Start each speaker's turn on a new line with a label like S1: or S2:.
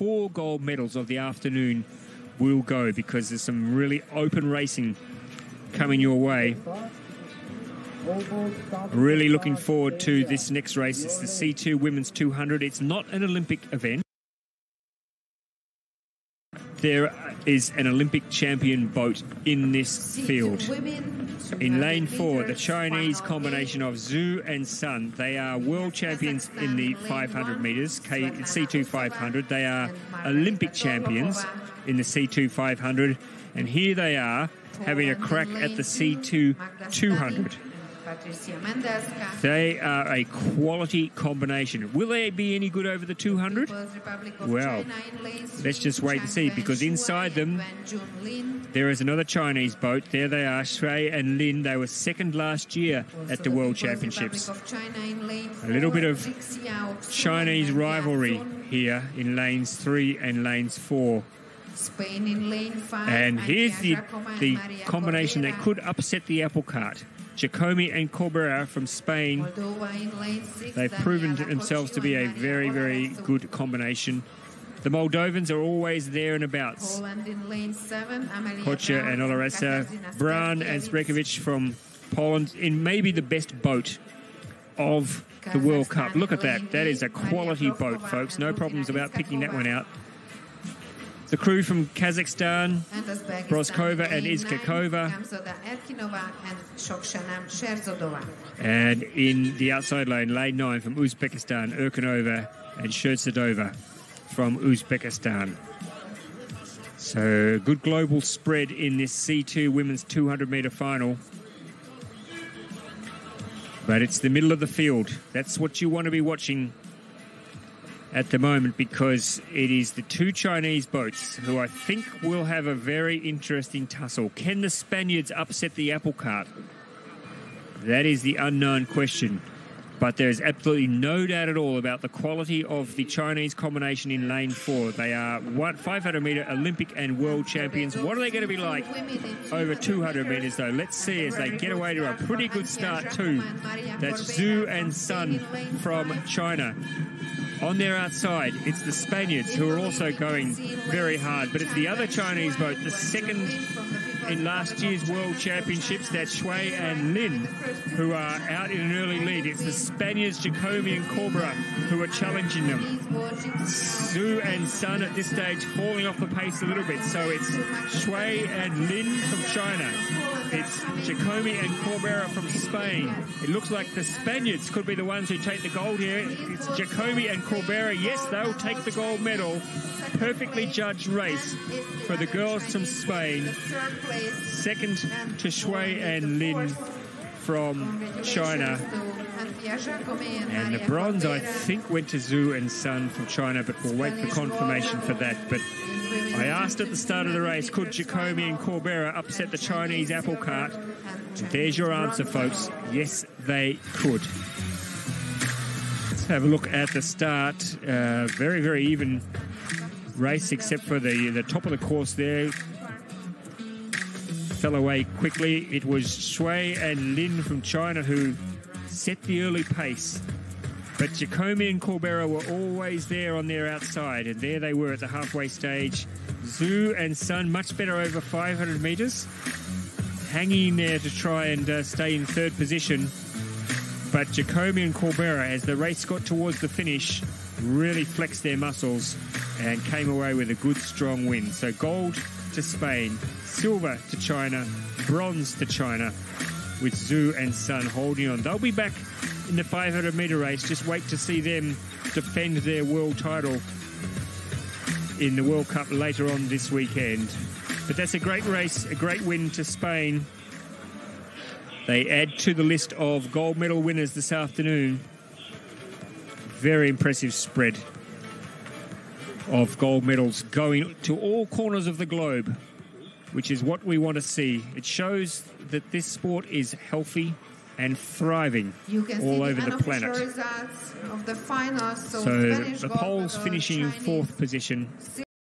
S1: four gold medals of the afternoon will go because there's some really open racing coming your way. Really looking forward to this next race. It's the C2 Women's 200. It's not an Olympic event. There is an Olympic champion boat in this field. In lane four, the Chinese combination of Xu and Sun. They are world champions in the 500 meters, K, C2 500. They are Olympic champions in the C2 500. And here they are having a crack at the C2 200. They are a quality combination. Will they be any good over the 200? Well, let's just wait and see because inside them there is another Chinese boat. There they are, Shuai and Lin. They were second last year at the World Championships. A little bit of Chinese rivalry here in lanes three and lanes four. And here's the, the combination that could upset the apple cart. Jacome and Corbera from Spain. They've proven themselves to be a very, very good combination. The Moldovans are always there and abouts. Cociu and Olarasu, Braun and Szperkiewicz from Poland in maybe the best boat of the World Cup. Look at that. That is a quality boat, folks. No problems about picking that one out. The crew from Kazakhstan, Brovkova and Iskakova. And in the outside lane, lane nine from Uzbekistan, Erkinova and Sherzodova from Uzbekistan. So good global spread in this C2 women's 200 meter final. But it's the middle of the field. That's what you want to be watching at the moment because it is the two Chinese boats who I think will have a very interesting tussle. Can the Spaniards upset the apple cart? That is the unknown question. But there's absolutely no doubt at all about the quality of the Chinese combination in lane four. They are 500 meter Olympic and world champions. What are they going to be like over 200 meters, though? Let's see as they get away to a pretty good start, too. That's Xu and Sun from China. On their outside, it's the Spaniards who are also going very hard, but it's the other Chinese boat, the second in last year's World Championships, that's Shuai and Lin, who are out in an early lead. It's the Spaniards, Jacome and Corbera, who are challenging them. Xu and Sun at this stage falling off the pace a little bit. So it's Shuai and Lin from China. It's Jacome and Corbera from Spain. It looks like the Spaniards could be the ones who take the gold here. It's Jacome and Corbera. Yes, they'll take the gold medal. Perfectly judged race for the girls from Spain. Second to Shuai and Lin from China. And the bronze, I think, went to Xu and Sun from China, but we'll wait for confirmation for that. But I asked at the start of the race, could Jacome and Corbera upset the Chinese apple cart? there's your answer, folks. Yes, they could. Let's have a look at the start. Uh, very, very even race, except for the, the top of the course there. Fell away quickly. It was Shuai and Lin from China who set the early pace. But Jacome and Corbera were always there on their outside, and there they were at the halfway stage. Xu and Sun much better over 500 metres, hanging there to try and uh, stay in third position. But Jacome and Corbera, as the race got towards the finish, really flexed their muscles and came away with a good, strong win. So gold to Spain, silver to China, bronze to China, with Xu and Sun holding on. They'll be back in the 500 metre race. Just wait to see them defend their world title in the World Cup later on this weekend. But that's a great race, a great win to Spain. They add to the list of gold medal winners this afternoon. Very impressive spread of gold medals going to all corners of the globe, which is what we want to see. It shows that this sport is healthy and thriving all over the, the planet.
S2: The finals, so,
S1: so the Poles finishing in fourth position.